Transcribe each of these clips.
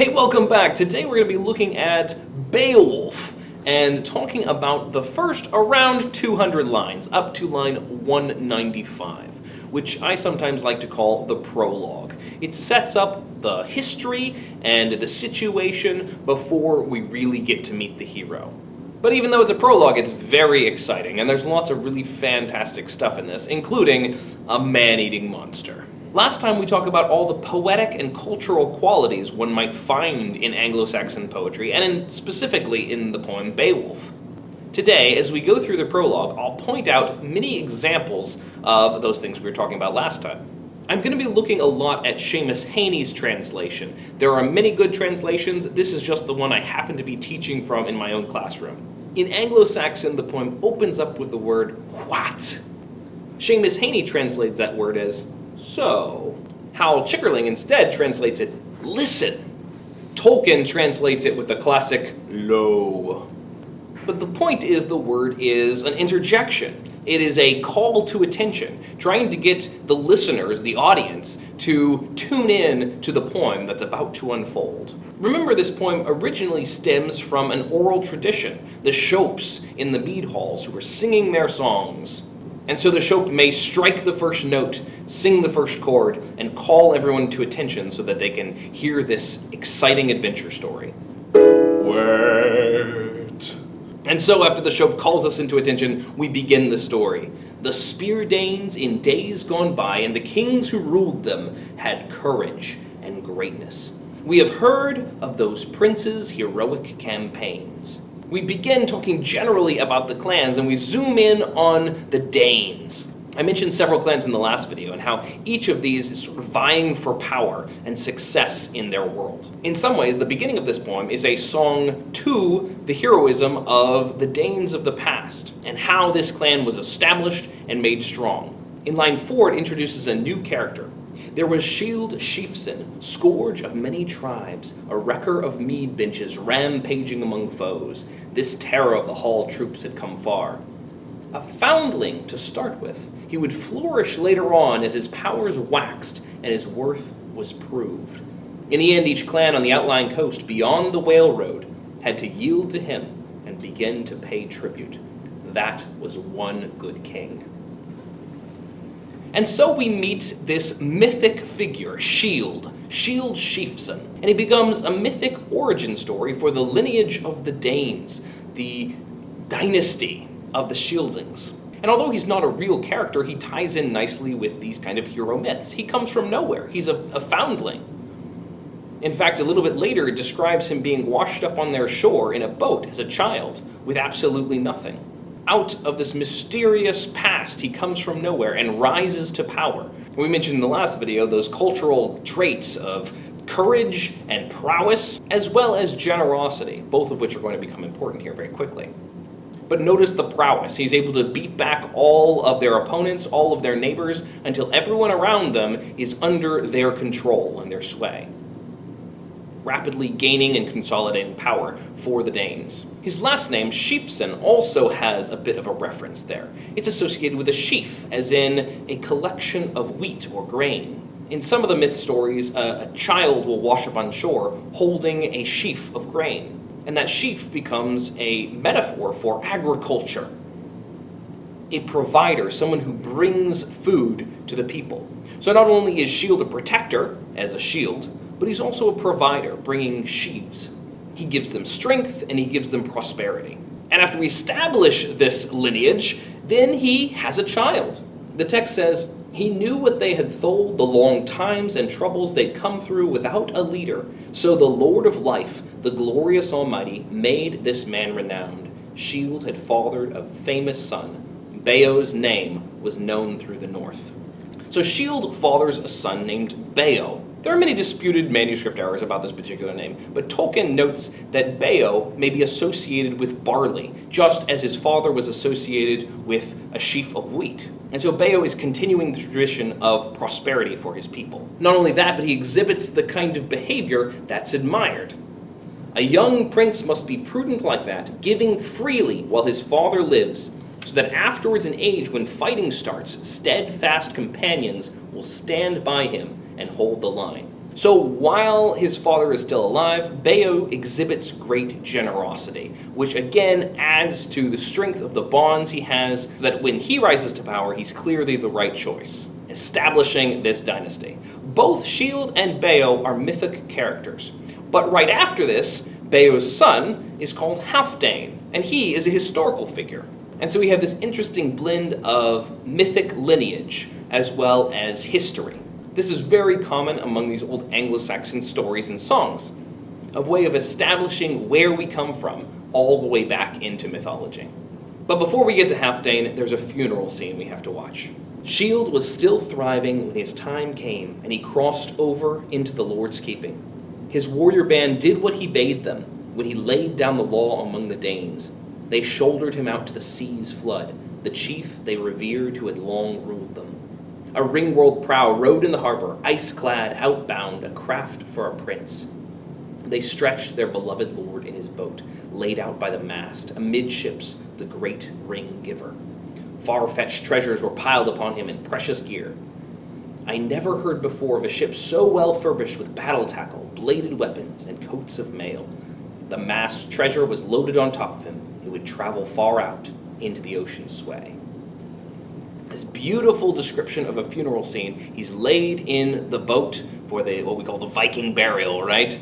Hey, welcome back. Today we're going to be looking at Beowulf and talking about the first around 200 lines, up to line 195, which I sometimes like to call the prologue. It sets up the history and the situation before we really get to meet the hero. But even though it's a prologue, it's very exciting, and there's lots of really fantastic stuff in this, including a man-eating monster. Last time we talked about all the poetic and cultural qualities one might find in Anglo-Saxon poetry, and in, specifically in the poem Beowulf. Today, as we go through the prologue, I'll point out many examples of those things we were talking about last time. I'm going to be looking a lot at Seamus Heaney's translation. There are many good translations, this is just the one I happen to be teaching from in my own classroom. In Anglo-Saxon, the poem opens up with the word Hwæt. Seamus Heaney translates that word as so. Hal Chickering instead translates it listen. Tolkien translates it with the classic lo. But the point is the word is an interjection. It is a call to attention, trying to get the listeners, the audience, to tune in to the poem that's about to unfold. Remember, this poem originally stems from an oral tradition, the Scops in the mead halls who were singing their songs. And so the Scop may strike the first note, sing the first chord, and call everyone to attention so that they can hear this exciting adventure story. Wait. And so after the Scop calls us into attention, we begin the story. The Spear Danes in days gone by, and the kings who ruled them, had courage and greatness. We have heard of those princes' heroic campaigns. We begin talking generally about the clans, and we zoom in on the Danes. I mentioned several clans in the last video and how each of these is sort of vying for power and success in their world. In some ways, the beginning of this poem is a song to the heroism of the Danes of the past and how this clan was established and made strong. In line 4, it introduces a new character. There was Shield Sheafson, scourge of many tribes, a wrecker of mead benches, rampaging among foes. This terror of the hall troops had come far. A foundling to start with, he would flourish later on as his powers waxed and his worth was proved. In the end, each clan on the outlying coast beyond the Whale Road had to yield to him and begin to pay tribute. That was one good king. And so we meet this mythic figure, Shield, Shield Sheafson, and he becomes a mythic origin story for the lineage of the Danes, the dynasty of the Shieldings. And although he's not a real character, he ties in nicely with these kind of hero myths. He comes from nowhere. He's a, a foundling. In fact, a little bit later, it describes him being washed up on their shore in a boat as a child with absolutely nothing. Out of this mysterious past, he comes from nowhere and rises to power. We mentioned in the last video those cultural traits of courage and prowess, as well as generosity, both of which are going to become important here very quickly. But notice the prowess. He's able to beat back all of their opponents, all of their neighbors, until everyone around them is under their control and their sway. Rapidly gaining and consolidating power for the Danes. His last name, Sheafson, also has a bit of a reference there. It's associated with a sheaf, as in a collection of wheat or grain. In some of the myth stories, a, a child will wash up on shore holding a sheaf of grain and that sheaf becomes a metaphor for agriculture. A provider, someone who brings food to the people. So not only is Shield a protector, as a shield, but he's also a provider, bringing sheaves. He gives them strength and he gives them prosperity. And after we establish this lineage, then he has a child. The text says, he knew what they had told, the long times and troubles they'd come through without a leader. So the Lord of life, the glorious Almighty, made this man renowned. Shield had fathered a famous son. Beo's name was known through the north. So Shield fathers a son named Beo. There are many disputed manuscript errors about this particular name, but Tolkien notes that Beo may be associated with barley, just as his father was associated with a sheaf of wheat. And so Beo is continuing the tradition of prosperity for his people. Not only that, but he exhibits the kind of behavior that's admired. A young prince must be prudent like that, giving freely while his father lives, so that afterwards in age when fighting starts, steadfast companions will stand by him and hold the line. So while his father is still alive, Beo exhibits great generosity, which again adds to the strength of the bonds he has, so that when he rises to power, he's clearly the right choice, establishing this dynasty. Both Shield and Beo are mythic characters, but right after this, Beo's son is called Halfdane, and he is a historical figure. And so we have this interesting blend of mythic lineage as well as history. This is very common among these old Anglo-Saxon stories and songs, a way of establishing where we come from all the way back into mythology. But before we get to Halfdane, there's a funeral scene we have to watch. Shield was still thriving when his time came, and he crossed over into the Lord's keeping. His warrior band did what he bade them when he laid down the law among the Danes. They shouldered him out to the sea's flood, the chief they revered who had long ruled them. A ring-whorled prow rode in the harbor, ice clad, outbound, a craft for a prince. They stretched their beloved lord in his boat, laid out by the mast, amidships the great ring giver. Far fetched treasures were piled upon him in precious gear. I never heard before of a ship so well furbished with battle tackle, bladed weapons, and coats of mail. The massed treasure was loaded on top of him, it would travel far out into the ocean's sway. This beautiful description of a funeral scene. He's laid in the boat for the what we call the Viking burial, right?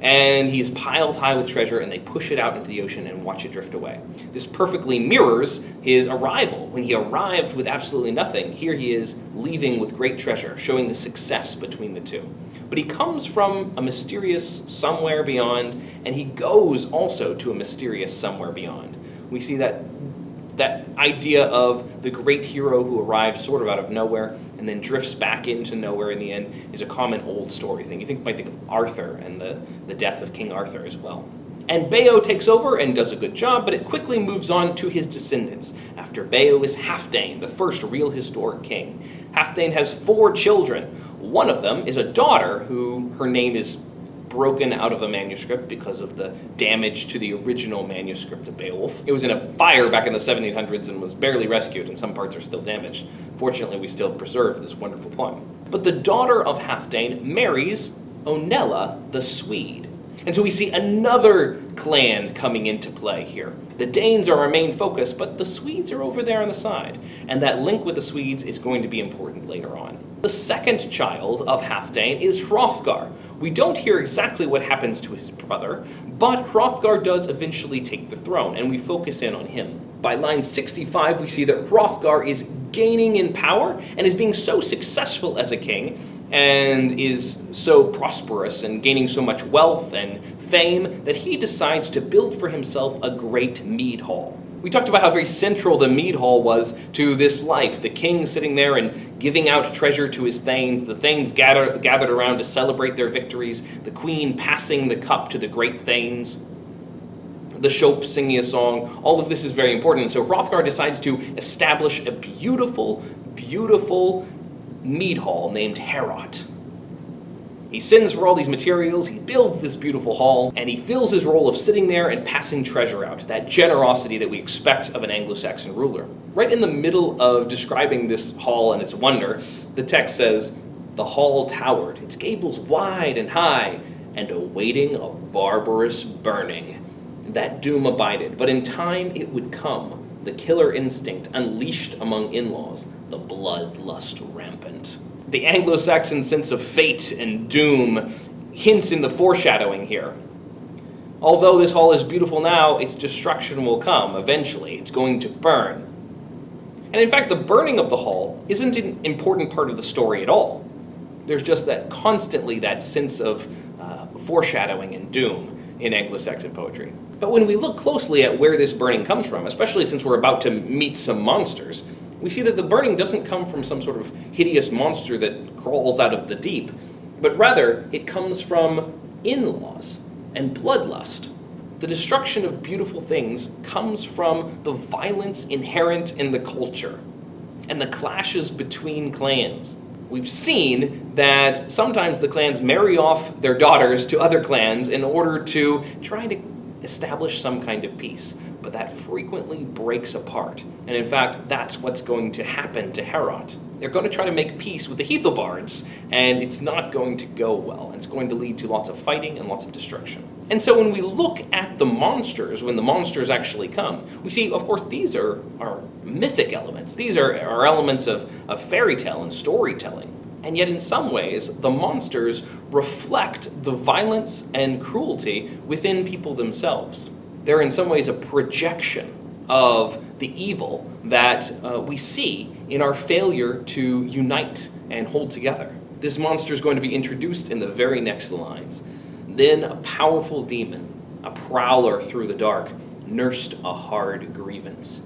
And he's piled high with treasure, and they push it out into the ocean and watch it drift away. This perfectly mirrors his arrival. When he arrived with absolutely nothing, here he is leaving with great treasure, showing the success between the two. But he comes from a mysterious somewhere beyond, and he goes also to a mysterious somewhere beyond. We see that that idea of the great hero who arrives sort of out of nowhere and then drifts back into nowhere in the end is a common old story thing. You think might think of Arthur and the, the death of King Arthur as well. And Beo takes over and does a good job, but it quickly moves on to his descendants. After Beo is Halfdane, the first real historic king. Halfdane has four children. One of them is a daughter who her name is broken out of the manuscript because of the damage to the original manuscript of Beowulf. It was in a fire back in the 1700s and was barely rescued, and some parts are still damaged. Fortunately, we still preserve this wonderful poem. But the daughter of Halfdane marries Onela the Swede. And so we see another clan coming into play here. The Danes are our main focus, but the Swedes are over there on the side. And that link with the Swedes is going to be important later on. The second child of Halfdane is Hrothgar. We don't hear exactly what happens to his brother, but Hrothgar does eventually take the throne, and we focus in on him. By line 65, we see that Hrothgar is gaining in power and is being so successful as a king and is so prosperous and gaining so much wealth and fame that he decides to build for himself a great mead hall. We talked about how very central the mead hall was to this life. The king sitting there and giving out treasure to his thanes, the thanes gather, gathered around to celebrate their victories, the queen passing the cup to the great thanes, the Scop singing a song. All of this is very important. So Hrothgar decides to establish a beautiful, beautiful mead hall named Heorot. He sends for all these materials, he builds this beautiful hall, and he fills his role of sitting there and passing treasure out, that generosity that we expect of an Anglo-Saxon ruler. Right in the middle of describing this hall and its wonder, the text says, The hall towered, its gables wide and high, and awaiting a barbarous burning. That doom abided, but in time it would come, the killer instinct unleashed among in-laws, the bloodlust rampant the Anglo Saxon sense of fate and doom hints in the foreshadowing here. Although this hall is beautiful now, its destruction will come eventually. It's going to burn. And in fact, the burning of the hall isn't an important part of the story at all. There's just that constantly that sense of uh, foreshadowing and doom in Anglo Saxon poetry. But when we look closely at where this burning comes from, especially since we're about to meet some monsters, we see that the burning doesn't come from some sort of hideous monster that crawls out of the deep, but rather it comes from in laws and bloodlust. The destruction of beautiful things comes from the violence inherent in the culture and the clashes between clans. We've seen that sometimes the clans marry off their daughters to other clans in order to try to establish some kind of peace but that frequently breaks apart. And in fact, that's what's going to happen to Heorot. they're going to try to make peace with the Heathobards, and it's not going to go well. And it's going to lead to lots of fighting and lots of destruction. And so when we look at the monsters, when the monsters actually come, we see, of course, these are, are mythic elements. These are, are elements of, of fairy tale and storytelling. And yet, in some ways, the monsters reflect the violence and cruelty within people themselves. They're, in some ways, a projection of the evil that uh, we see in our failure to unite and hold together. This monster is going to be introduced in the very next lines. Then a powerful demon, a prowler through the dark, nursed a hard grievance.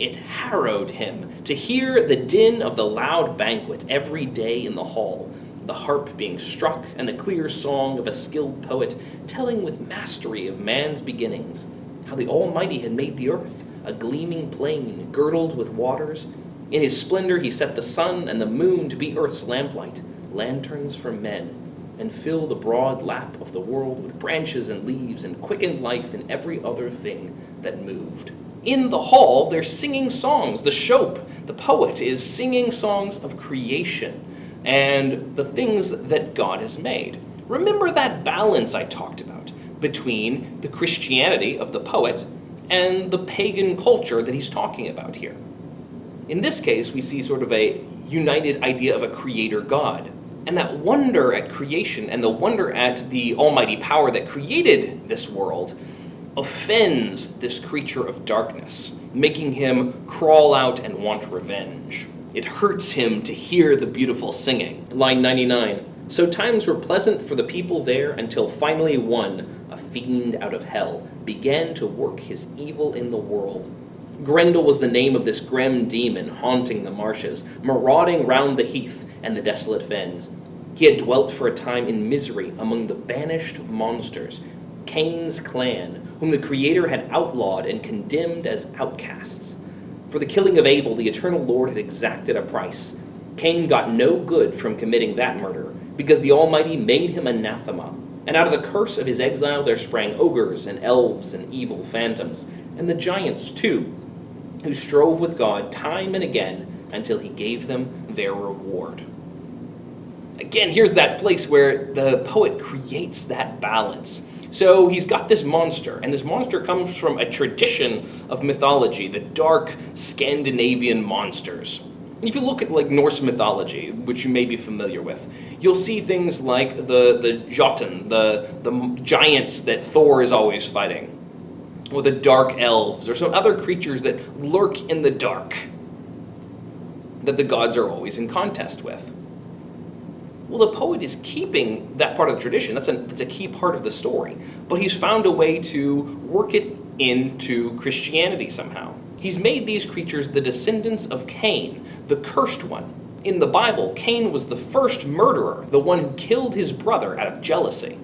It harrowed him to hear the din of the loud banquet every day in the hall, the harp being struck, and the clear song of a skilled poet telling with mastery of man's beginnings how the Almighty had made the earth, a gleaming plain, girdled with waters. In his splendor he set the sun and the moon to be earth's lamplight, lanterns for men, and fill the broad lap of the world with branches and leaves and quickened life in every other thing that moved. In the hall, they're singing songs. The Scop, the poet, is singing songs of creation and the things that God has made. Remember that balance I talked about between the Christianity of the poet and the pagan culture that he's talking about here. In this case, we see sort of a united idea of a creator God. And that wonder at creation and the wonder at the almighty power that created this world offends this creature of darkness, making him crawl out and want revenge. It hurts him to hear the beautiful singing. Line 99 So times were pleasant for the people there until finally one, a fiend out of hell, began to work his evil in the world. Grendel was the name of this grim demon haunting the marshes, marauding round the heath and the desolate fens. He had dwelt for a time in misery among the banished monsters, Cain's clan, whom the Creator had outlawed and condemned as outcasts. For the killing of Abel, the eternal Lord had exacted a price. Cain got no good from committing that murder, because the Almighty made him anathema and out of the curse of his exile there sprang ogres and elves and evil phantoms, and the giants too, who strove with God time and again until he gave them their reward. Again, here's that place where the poet creates that balance. So he's got this monster, and this monster comes from a tradition of mythology, the dark Scandinavian monsters. And if you look at like Norse mythology, which you may be familiar with, you'll see things like the the Jotun, the the giants that Thor is always fighting, or the dark elves, or some other creatures that lurk in the dark that the gods are always in contest with. Well, the poet is keeping that part of the tradition. That's a, that's a key part of the story. But he's found a way to work it into Christianity somehow. He's made these creatures the descendants of Cain, the cursed one. In the Bible, Cain was the first murderer, the one who killed his brother out of jealousy.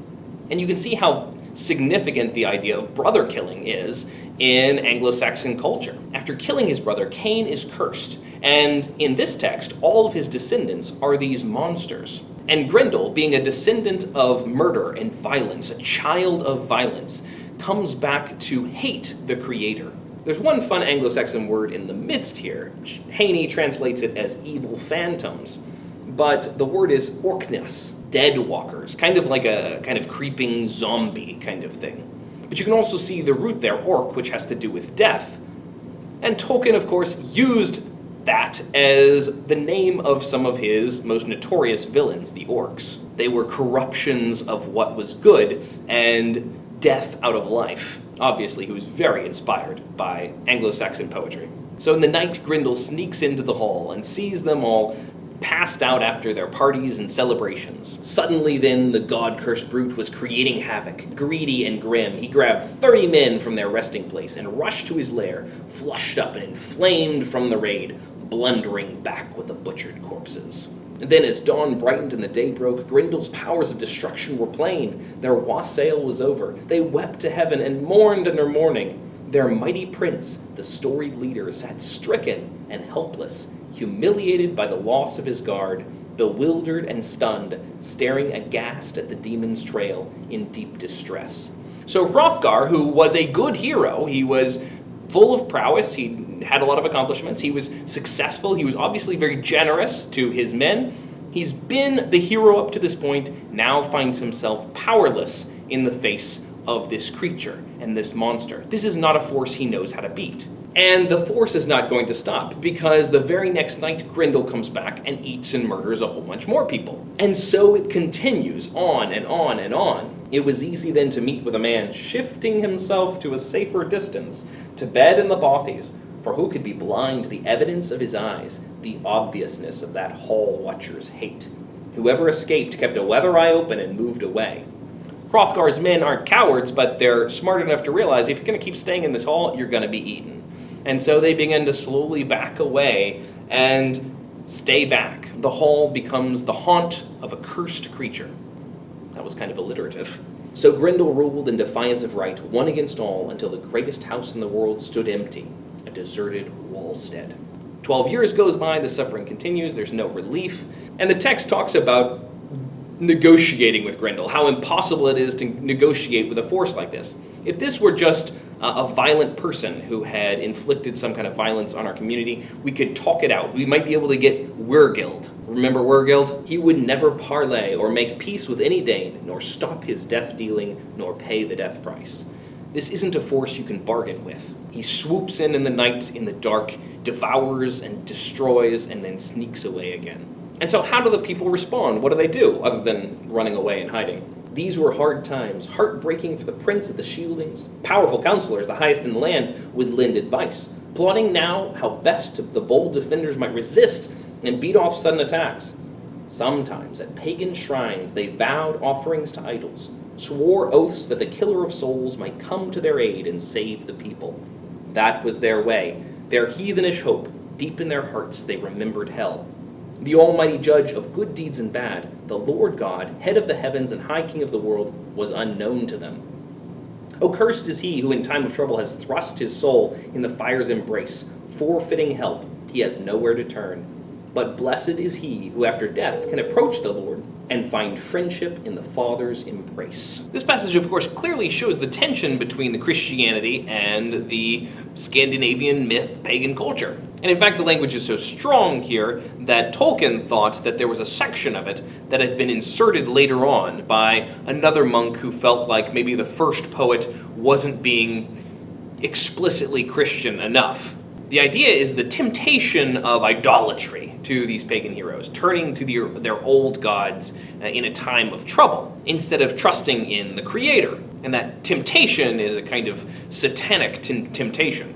And you can see how significant the idea of brother killing is in Anglo Saxon culture. After killing his brother, Cain is cursed. And in this text, all of his descendants are these monsters. And Grendel, being a descendant of murder and violence, a child of violence, comes back to hate the Creator there's one fun Anglo-Saxon word in the midst here. Heaney translates it as evil phantoms, but the word is orknas, dead walkers, kind of like a kind of creeping zombie kind of thing. But you can also see the root there, orc, which has to do with death. And Tolkien, of course, used that as the name of some of his most notorious villains, the orcs. They were corruptions of what was good and death out of life. Obviously, he was very inspired by Anglo Saxon poetry. So in the night, Grendel sneaks into the hall and sees them all passed out after their parties and celebrations. Suddenly, then, the god cursed brute was creating havoc. Greedy and grim, he grabbed 30 men from their resting place and rushed to his lair, flushed up and inflamed from the raid, blundering back with the butchered corpses. And then, as dawn brightened and the day broke, Grendel's powers of destruction were plain. Their wassail was over. They wept to heaven and mourned in their mourning. Their mighty prince, the storied leader, sat stricken and helpless, humiliated by the loss of his guard, bewildered and stunned, staring aghast at the demon's trail in deep distress. So Hrothgar, who was a good hero, he was full of prowess. He had a lot of accomplishments. He was successful. He was obviously very generous to his men. He's been the hero up to this point, now finds himself powerless in the face of this creature and this monster. This is not a force he knows how to beat. And the force is not going to stop because the very next night Grendel comes back and eats and murders a whole bunch more people. And so it continues on and on and on. It was easy then to meet with a man shifting himself to a safer distance, to bed in the bothies, for who could be blind to the evidence of his eyes, the obviousness of that hall watcher's hate? Whoever escaped kept a weather eye open and moved away. Hrothgar's men aren't cowards, but they're smart enough to realize if you're going to keep staying in this hall, you're going to be eaten. And so they begin to slowly back away and stay back. The hall becomes the haunt of a cursed creature. That was kind of alliterative. So Grendel ruled in defiance of right, one against all, until the greatest house in the world stood empty, a deserted wallstead. Twelve years goes by, the suffering continues, there's no relief, and the text talks about negotiating with Grendel, how impossible it is to negotiate with a force like this. If this were just uh, a violent person who had inflicted some kind of violence on our community, we could talk it out. We might be able to get Wergild. Remember Wergild? He would never parley or make peace with any Dane, nor stop his death dealing, nor pay the death price. This isn't a force you can bargain with. He swoops in in the night, in the dark, devours and destroys, and then sneaks away again. And so, how do the people respond? What do they do other than running away and hiding? These were hard times, heartbreaking for the prince of the shieldings. Powerful counselors, the highest in the land, would lend advice, plotting now how best the bold defenders might resist and beat off sudden attacks. Sometimes at pagan shrines they vowed offerings to idols, swore oaths that the killer of souls might come to their aid and save the people. That was their way, their heathenish hope. Deep in their hearts they remembered hell the almighty judge of good deeds and bad, the Lord God, head of the heavens and high king of the world, was unknown to them. O cursed is he who in time of trouble has thrust his soul in the fire's embrace, forfeiting help, he has nowhere to turn. But blessed is he who after death can approach the Lord and find friendship in the Father's embrace. This passage, of course, clearly shows the tension between the Christianity and the Scandinavian myth pagan culture. And in fact, the language is so strong here that Tolkien thought that there was a section of it that had been inserted later on by another monk who felt like maybe the first poet wasn't being explicitly Christian enough. The idea is the temptation of idolatry to these pagan heroes, turning to their, their old gods uh, in a time of trouble instead of trusting in the Creator. And that temptation is a kind of satanic t- temptation.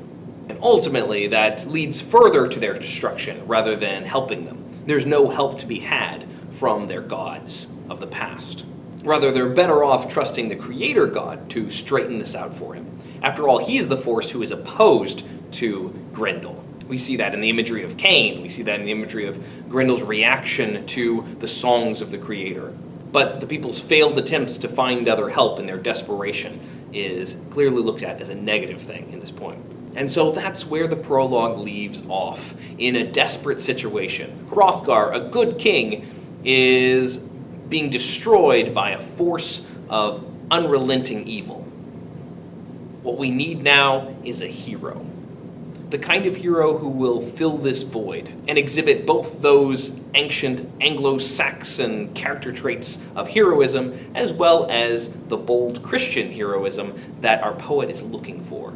And ultimately, that leads further to their destruction rather than helping them. There's no help to be had from their gods of the past. Rather, they're better off trusting the Creator God to straighten this out for him. After all, he's the force who is opposed to Grendel. We see that in the imagery of Cain. We see that in the imagery of Grendel's reaction to the songs of the Creator. But the people's failed attempts to find other help in their desperation is clearly looked at as a negative thing in this point. And so that's where the prologue leaves off, in a desperate situation. Hrothgar, a good king, is being destroyed by a force of unrelenting evil. What we need now is a hero the kind of hero who will fill this void and exhibit both those ancient Anglo Saxon character traits of heroism as well as the bold Christian heroism that our poet is looking for.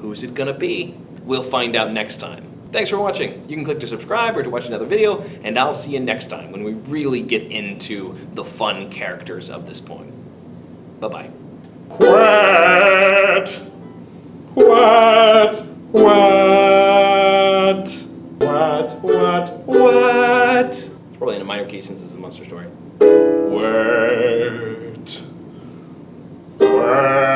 Who's it gonna be? We'll find out next time. Thanks for watching. You can click to subscribe or to watch another video, and I'll see you next time when we really get into the fun characters of this poem. Bye-bye. What? What? What? What? What? What? It's probably in a minor key since this is a monster story. What? What?